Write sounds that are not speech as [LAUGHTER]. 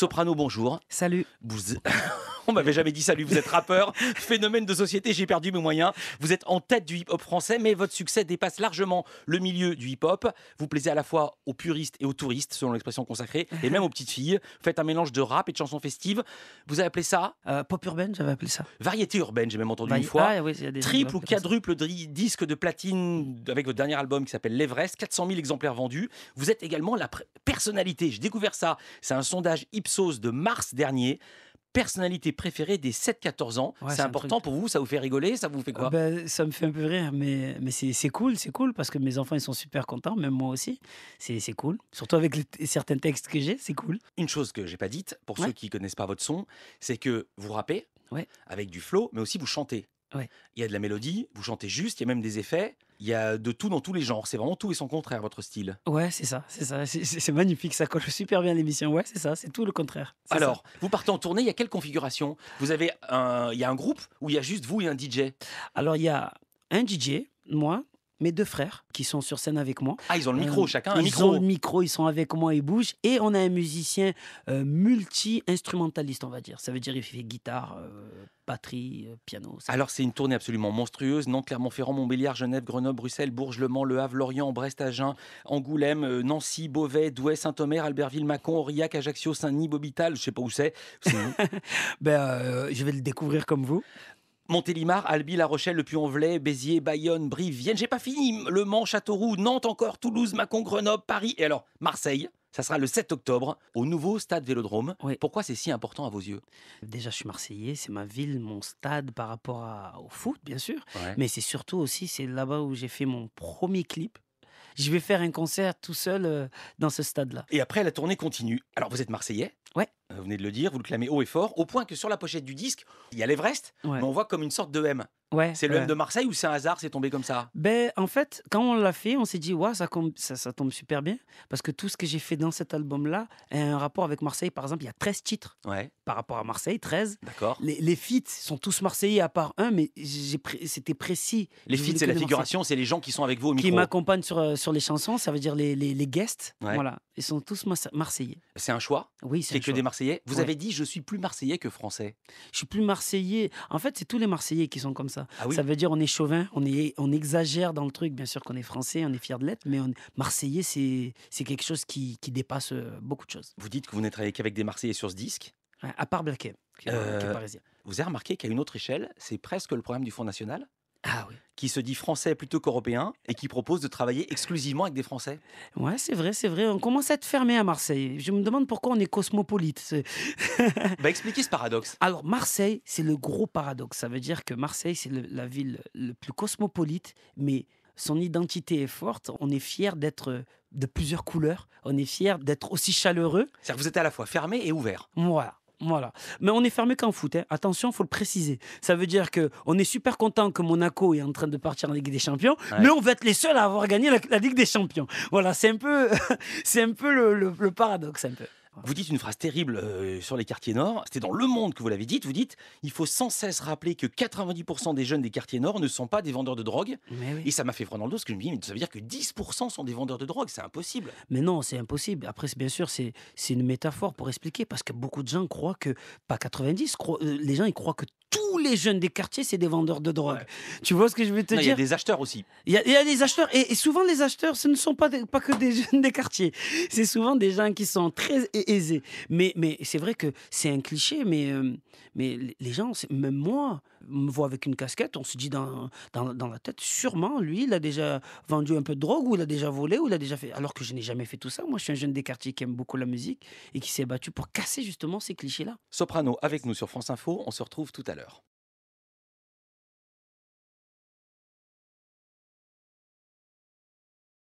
Soprano, bonjour. Salut. Vous... [LAUGHS] On m'avait jamais dit salut, vous êtes rappeur, phénomène de société, j'ai perdu mes moyens. Vous êtes en tête du hip-hop français, mais votre succès dépasse largement le milieu du hip-hop. Vous plaisez à la fois aux puristes et aux touristes, selon l'expression consacrée, et même aux petites filles. Vous faites un mélange de rap et de chansons festives. Vous avez appelé ça Euh, pop urbaine, j'avais appelé ça. variété urbaine, j'ai même entendu Bah, une fois. ah, oui, il y a des- Triple ou ça. quadruple disque de platine avec votre dernier album qui s'appelle L'Everest, 400 000 exemplaires vendus. Vous êtes également la personnalité, j'ai découvert ça, c'est un sondage Ipsos de mars dernier. Personnalité préférée des 7-14 ans. Ouais, c'est important pour vous, ça vous fait rigoler, ça vous fait quoi? Ah ben, ça me fait un peu rire, mais, mais c'est cool, c'est cool parce que mes enfants ils sont super contents, même moi aussi. C'est cool. Surtout avec les- certains textes que j'ai, c'est cool. Une chose que j'ai pas dite, pour Ouais. ceux qui connaissent pas votre son, c'est que vous rappez Ouais. avec du flow, mais aussi vous chantez. Ouais. Il y a de la mélodie, vous chantez juste, il y a même des effets, il y a de tout dans tous les genres. C'est vraiment tout et son contraire, votre style. Ouais, c'est ça, c'est ça. C'est- magnifique, ça colle super bien l'émission. Ouais, c'est ça, c'est tout le contraire. Ça. Alors, vous partez en tournée, il y a quelle configuration? Vous avez un, il y a un groupe où il y a juste vous et un DJ. Alors il y a un DJ, moi, mes deux frères qui sont sur scène avec moi. Ah, ils ont le micro, Euh, chacun un ils micro. ont le micro, ils sont avec moi, ils bougent. Et on a un musicien euh, multi-instrumentaliste, on va dire. Ça veut dire il fait guitare, euh, batterie, piano. ça. Alors, c'est une tournée absolument monstrueuse. Nantes, Clermont-Ferrand, Montbéliard, Genève, Grenoble, Bruxelles, Bourges, Le Mans, Le Havre, Lorient, Brest, Agen, Angoulême, Nancy, Beauvais, Douai, Saint-Omer, Albertville, Mâcon, Aurillac, Ajaccio, Saint-Denis, Bobital, je sais pas où c'est. [LAUGHS] Ben, je vais le découvrir comme vous. Montélimar, Albi, La Rochelle, Le Puy-en-Velay, Béziers, Bayonne, Brive, Vienne. J'ai pas fini. Le Mans, Châteauroux, Nantes encore, Toulouse, Mâcon, Grenoble, Paris. Et alors, Marseille. Ça sera le 7 octobre au nouveau stade Vélodrome. Oui. Pourquoi c'est si important à vos yeux? Déjà, je suis Marseillais, c'est ma ville, mon stade par rapport à- au foot, bien sûr. Ouais. Mais c'est surtout aussi, c'est là-bas où j'ai fait mon premier clip. Je vais faire un concert tout seul euh, dans ce stade-là. Et après, la tournée continue. Alors, vous êtes Marseillais Ouais. Euh, Vous venez de le dire, vous le clamez haut et fort, au point que sur la pochette du disque, il y a l'Everest, Ouais. mais on voit comme une sorte de M. Ouais, C'est le ouais. M de Marseille ou c'est un hasard, c'est tombé comme ça? Ben, en fait, quand on l'a fait, on s'est dit, ouais, ça, com- ça, ça tombe super bien. Parce que tout ce que j'ai fait dans cet album-là a un rapport avec Marseille. Par exemple, il y a 13 titres Ouais, par rapport à Marseille, 13. d'accord. Les, les feats sont tous marseillais à part un, mais c'était précis. Les feats, c'est la figuration, c'est les gens qui sont avec vous au micro. Qui m'accompagnent sur, euh, sur les chansons, ça veut dire les, les, les guests. Ouais. Voilà, ils sont tous Marse- marseillais. C'est un choix? Oui, c'est que choix. des Marseillais? Vous avez dit, je suis plus Marseillais que Français. Je suis plus marseillais. En fait, c'est tous les Marseillais qui sont comme ça. Ah oui Ça veut dire on est chauvin, on, est, on exagère dans le truc. Bien sûr qu'on est français, on est fier de l'être, mais on, marseillais, c'est c'est quelque chose qui, qui dépasse euh, beaucoup de choses. Vous dites que vous n'êtes travaillé qu'avec des Marseillais sur ce disque. À part M, qui, est- qui est Euh, parisien. Vous avez remarqué qu'à une autre échelle, c'est presque le programme du Front National Ah oui. qui se dit français plutôt qu'européen et qui propose de travailler exclusivement avec des Français. Ouais, c'est vrai, c'est vrai. On commence à être fermé à Marseille. Je me demande pourquoi on est cosmopolite. Bah expliquez ce paradoxe. [LAUGHS] Alors, Marseille, c'est le gros paradoxe. Ça veut dire que Marseille, c'est la ville le plus cosmopolite, mais son identité est forte. On est fier d'être de plusieurs couleurs. On est fier d'être aussi chaleureux. C'est-à-dire que vous êtes à la fois fermé et ouvert. Voilà. Voilà. Mais on est fermé qu'en foot. hein. Attention, faut le préciser. Ça veut dire que on est super content que Monaco est en train de partir en Ligue des Champions, Ouais. mais on va être les seuls à avoir gagné la, la Ligue des Champions. Voilà, c'est un peu, [LAUGHS] c'est un peu le, le- le paradoxe, un peu. Vous dites une phrase terrible euh, sur les quartiers nord. C'était dans Le Monde que vous l'avez dite. Vous dites il faut sans cesse rappeler que 90% des jeunes des quartiers nord ne sont pas des vendeurs de drogue. Mais oui. Et ça m'a fait froid dans le dos parce que je me dis mais ça veut dire que 10% sont des vendeurs de drogue. C'est impossible. Mais non, c'est impossible. Après, bien sûr, c'est c'est une métaphore pour expliquer parce que beaucoup de gens croient que, pas 90, croient- euh, les gens ils croient que tous les jeunes des quartiers c'est des vendeurs de drogue. Ouais. Tu vois ce que je veux te Non, Il y a dire? des acheteurs aussi. Il y, a, il y a des acheteurs et, et souvent les acheteurs, ce ne sont pas, des- pas que des [LAUGHS] jeunes des quartiers. C'est souvent des gens qui sont très aisés. Mais, mais c'est vrai que c'est un cliché, mais, euh, mais les- gens, même moi, me voient avec une casquette, on se dit dans, dans, dans la tête, sûrement, lui, il a déjà vendu un peu de drogue ou il a déjà volé ou il a déjà fait... Alors que je n'ai jamais fait tout ça. Moi, je suis un jeune des quartiers qui aime beaucoup la musique et qui s'est battu pour casser justement ces clichés-là. Soprano avec nous sur France Info. On se retrouve tout à l'heure valeur